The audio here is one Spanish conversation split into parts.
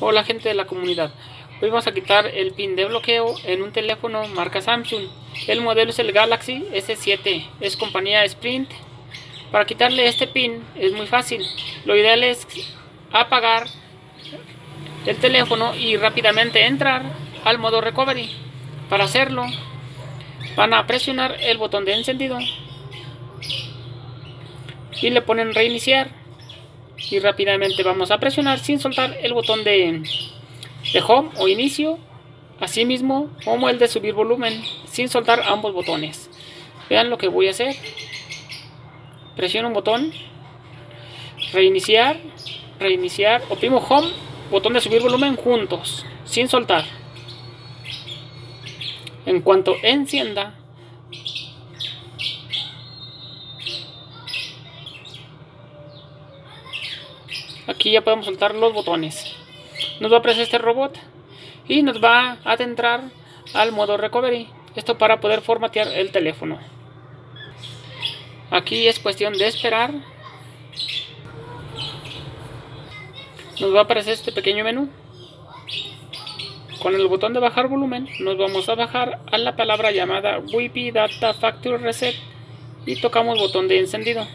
Hola gente de la comunidad. Hoy vamos a quitar el pin de bloqueo en un teléfono marca Samsung. El modelo es el Galaxy S7. Es compañía Sprint. Para quitarle este pin es muy fácil. Lo ideal es apagar el teléfono y rápidamente entrar al modo recovery. Para hacerlo van a presionar el botón de encendido y le ponen reiniciar y rápidamente vamos a presionar sin soltar el botón de, de home o inicio asimismo como el de subir volumen sin soltar ambos botones. Vean lo que voy a hacer. Presiono un botón reiniciar reiniciar oprimo home botón de subir volumen juntos sin soltar. En cuanto encienda aquí ya podemos soltar los botones. Nos va a aparecer este robot y nos va a adentrar al modo recovery. Esto para poder formatear el teléfono. Aquí es cuestión de esperar. Nos va a aparecer este pequeño menú. Con el botón de bajar volumen nos vamos a bajar a la palabra llamada WIPI Data Factory Reset y tocamos botón de encendido.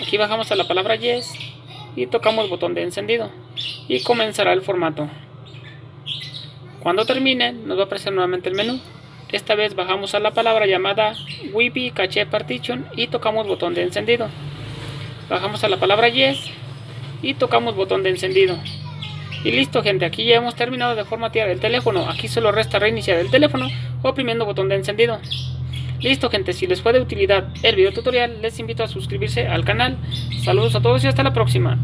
Aquí bajamos a la palabra Yes y tocamos botón de encendido y comenzará el formato. Cuando termine nos va a aparecer nuevamente el menú. Esta vez bajamos a la palabra llamada WIPI Cache Partition y tocamos botón de encendido. Bajamos a la palabra Yes y tocamos botón de encendido. Y listo gente, aquí ya hemos terminado de formatear el teléfono. Aquí solo resta reiniciar el teléfono oprimiendo botón de encendido. Listo gente, si les fue de utilidad el video tutorial, les invito a suscribirse al canal. Saludos a todos y hasta la próxima.